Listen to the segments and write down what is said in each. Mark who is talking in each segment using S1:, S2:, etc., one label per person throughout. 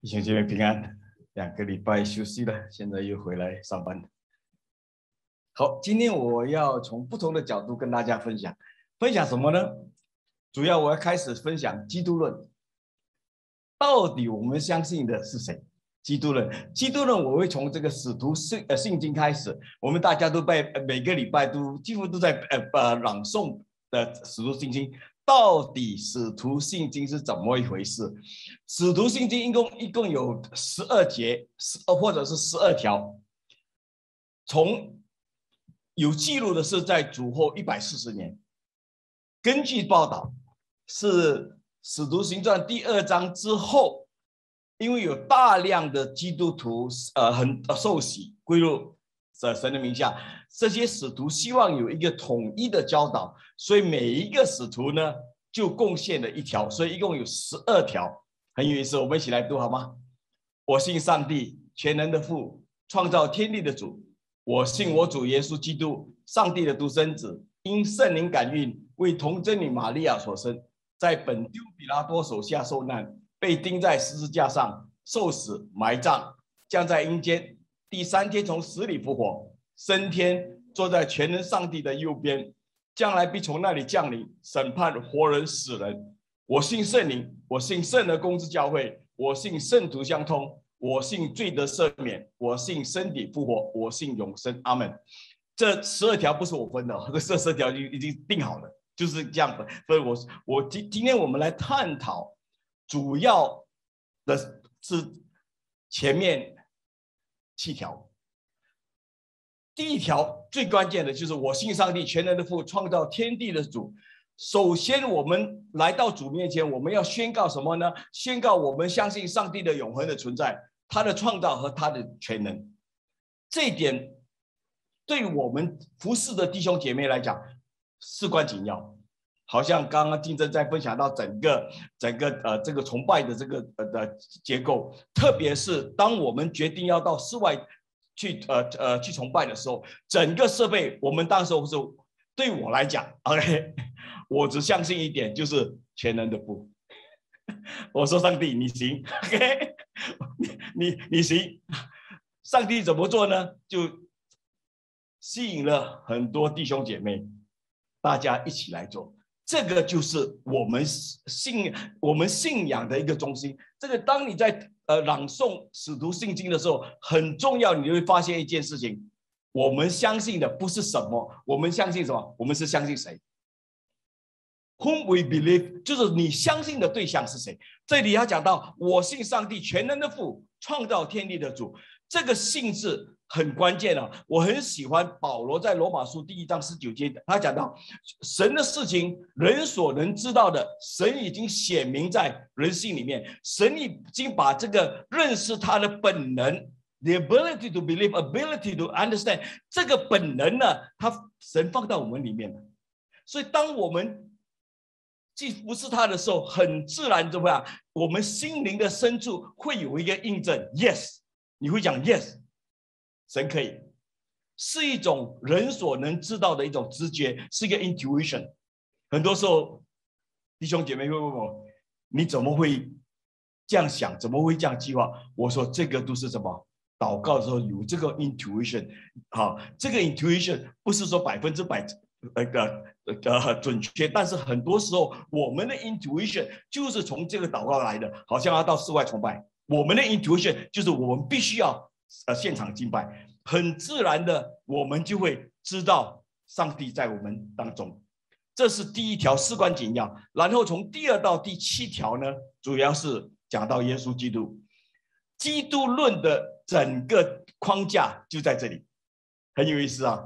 S1: 弟兄姐妹平安，两个礼拜休息了，现在又回来上班。好，今天我要从不同的角度跟大家分享，分享什么呢？主要我要开始分享基督论。到底我们相信的是谁？基督论，基督论，我会从这个使徒信呃圣经开始。我们大家都被每个礼拜都几乎都在呃呃朗诵的使徒圣经。到底使徒信经是怎么一回事？使徒信经一共一共有十二节，十或者是十二条。从有记录的是在主后一百四十年，根据报道是使徒行传第二章之后，因为有大量的基督徒呃很受洗归入在神的名下，这些使徒希望有一个统一的教导。所以每一个使徒呢，就贡献了一条，所以一共有十二条，很有意思。我们一起来读好吗？我信上帝，全能的父，创造天地的主。我信我主耶稣基督，上帝的独生子，因圣灵感孕，为童贞女玛利亚所生，在本丢比拉多手下受难，被钉在十字架上，受死，埋葬，将在阴间，第三天从死里复活，升天，坐在全能上帝的右边。将来必从那里降临审判活人死人。我信圣灵，我信圣的公之教会，我信圣徒相通，我信罪得赦免，我信身体复活，我信永生。阿门。这十二条不是我分的，这十二条就已经定好了，就是这样的。所以，我我今今天我们来探讨，主要的是前面七条。第一条最关键的就是我信上帝全能的父，创造天地的主。首先，我们来到主面前，我们要宣告什么呢？宣告我们相信上帝的永恒的存在，他的创造和他的全能。这一点对我们服侍的弟兄姐妹来讲事关紧要。好像刚刚金正在分享到整个整个呃这个崇拜的这个呃的结构，特别是当我们决定要到室外。去呃呃去崇拜的时候，整个设备我们当时是对我来讲，OK，我只相信一点，就是全能的不。我说上帝你行，OK，你你你行，上帝怎么做呢？就吸引了很多弟兄姐妹，大家一起来做。这个就是我们信我们信仰的一个中心。这个当你在呃朗诵使徒信经的时候，很重要，你会发现一件事情：我们相信的不是什么，我们相信什么？我们是相信谁？Whom we believe，就是你相信的对象是谁？这里要讲到，我信上帝全能的父，创造天地的主。这个信字。很关键啊！我很喜欢保罗在罗马书第一章十九节，他讲到神的事情，人所能知道的，神已经显明在人性里面。神已经把这个认识他的本能，the ability to believe, ability to understand，这个本能呢，他神放到我们里面了。所以，当我们既不是他的时候，很自然怎么样？我们心灵的深处会有一个印证，yes，你会讲 yes。神可以是一种人所能知道的一种直觉，是一个 intuition。很多时候，弟兄姐妹会问我：“你怎么会这样想？怎么会这样计划？”我说：“这个都是什么？祷告的时候有这个 intuition。好，这个 intuition 不是说百分之百那个呃准确，但是很多时候我们的 intuition 就是从这个祷告来的。好像要到室外崇拜，我们的 intuition 就是我们必须要。呃，现场敬拜，很自然的，我们就会知道上帝在我们当中。这是第一条事关紧要。然后从第二到第七条呢，主要是讲到耶稣基督，基督论的整个框架就在这里，很有意思啊。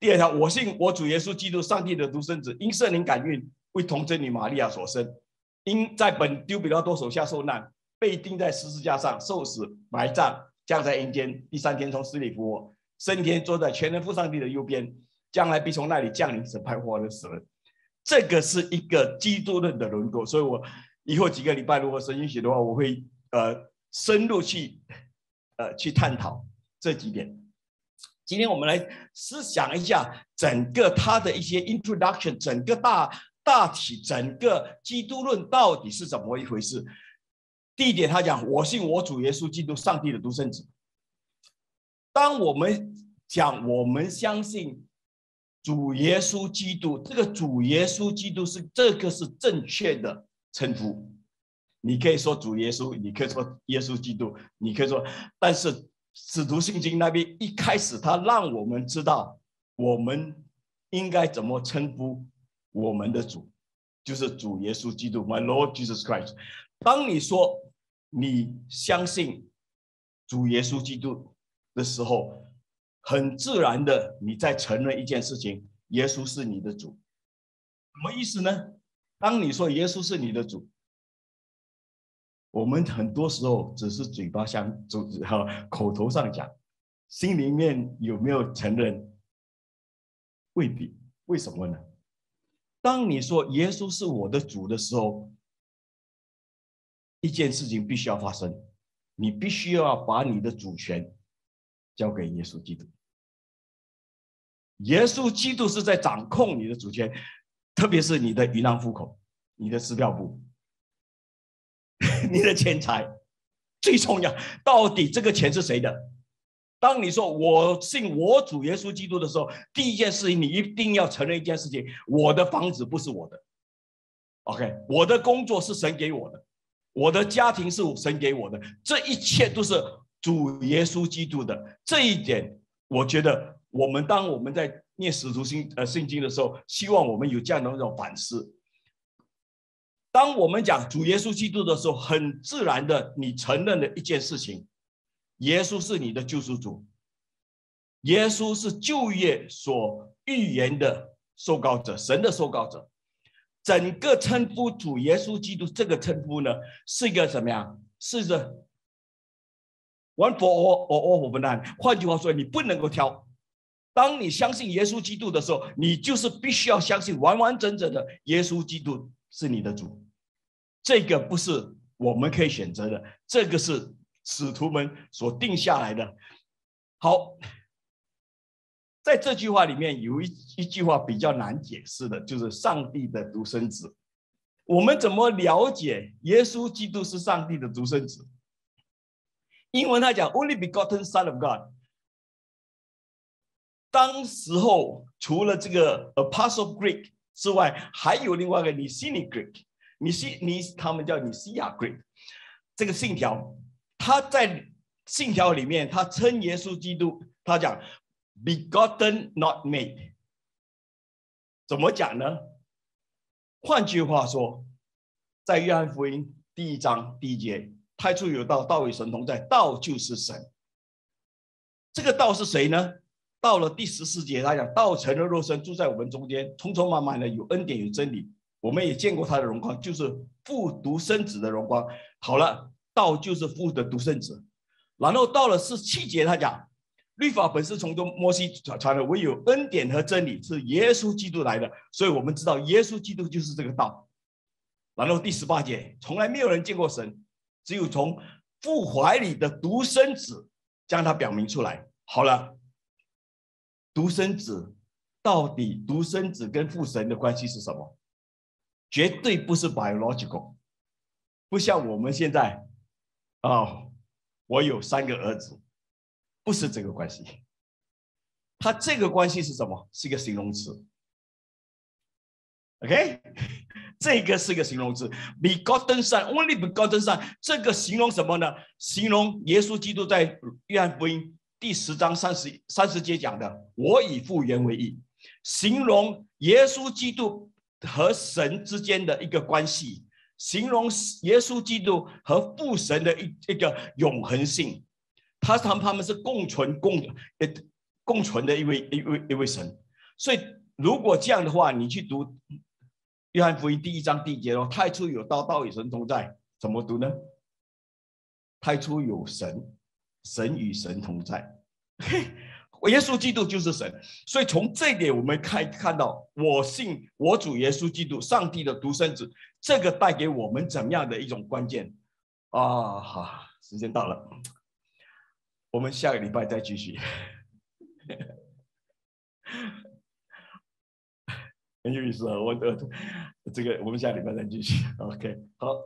S1: 第二条，我信我主耶稣基督，上帝的独生子，因圣灵感孕，为童贞女玛利亚所生，因在本丢比拉多手下受难，被钉在十字架上，受死，埋葬。降在阴间，第三天从死里复活，升天坐在全能父上帝的右边，将来必从那里降临审判活的死人。这个是一个基督论的轮廓，所以我以后几个礼拜如果神允许的话，我会呃深入去呃去探讨这几点。今天我们来思想一下整个他的一些 introduction，整个大大体整个基督论到底是怎么一回事。第一点，他讲我信我主耶稣基督，上帝的独生子。当我们讲我们相信主耶稣基督，这个主耶稣基督是这个是正确的称呼。你可以说主耶稣，你可以说耶稣基督，你可以说，但是使徒信经那边一开始他让我们知道，我们应该怎么称呼我们的主，就是主耶稣基督，My Lord Jesus Christ。当你说你相信主耶稣基督的时候，很自然的你在承认一件事情：耶稣是你的主。什么意思呢？当你说耶稣是你的主，我们很多时候只是嘴巴相主哈 口头上讲，心里面有没有承认？未必。为什么呢？当你说耶稣是我的主的时候。一件事情必须要发生，你必须要把你的主权交给耶稣基督。耶稣基督是在掌控你的主权，特别是你的银行户口、你的支票簿、你的钱财，最重要，到底这个钱是谁的？当你说我信我主耶稣基督的时候，第一件事情你一定要承认一件事情：我的房子不是我的。OK，我的工作是神给我的。我的家庭是神给我的，这一切都是主耶稣基督的。这一点，我觉得我们当我们在念使徒信呃圣经的时候，希望我们有这样的一种反思。当我们讲主耶稣基督的时候，很自然的，你承认了一件事情：耶稣是你的救赎主，耶稣是旧约所预言的受膏者，神的受膏者。整个称呼主耶稣基督这个称呼呢，是一个什么呀？是着 one for all or all for none。换句话说，你不能够挑。当你相信耶稣基督的时候，你就是必须要相信完完整整的耶稣基督是你的主。这个不是我们可以选择的，这个是使徒们所定下来的。好。在这句话里面有一一句话比较难解释的，就是上帝的独生子。我们怎么了解耶稣基督是上帝的独生子？英文他讲 “only begotten Son of God”。当时候除了这个 Apostle Greek 之外，还有另外一个 Nicene Greek，你西你他们叫尼西亚 Greek。这个信条，他在信条里面，他称耶稣基督，他讲。Begotten, not made。怎么讲呢？换句话说，在约翰福音第一章第一节，太初有道，道与神同在，道就是神。这个道是谁呢？到了第十四节，他讲道成了肉身，住在我们中间，匆匆忙忙的有恩典有真理。我们也见过他的荣光，就是父独生子的荣光。好了，道就是父的独生子。然后到了十七节，他讲。律法本是从中摩西传传的，唯有恩典和真理是耶稣基督来的，所以我们知道耶稣基督就是这个道。然后第十八节，从来没有人见过神，只有从父怀里的独生子将他表明出来。好了，独生子到底独生子跟父神的关系是什么？绝对不是 biological，不像我们现在啊，我有三个儿子。不是这个关系，它这个关系是什么？是一个形容词。OK，这个是一个形容词。Begotten Son，Only Begotten Son，这个形容什么呢？形容耶稣基督在约翰福音第十章三十三十节讲的“我以父原为义”，形容耶稣基督和神之间的一个关系，形容耶稣基督和父神的一一个永恒性。他他们他们是共存共呃共存的一位一位一位神，所以如果这样的话，你去读约翰福音第一章第一节哦，太初有道，道与神同在，怎么读呢？太初有神，神与神同在，耶稣基督就是神，所以从这点我们看看到，我信我主耶稣基督，上帝的独生子，这个带给我们怎样的一种关键啊？好，时间到了。我们下个礼拜再继续。很有意思啊！我的这个，我们下礼拜再继续。OK，好。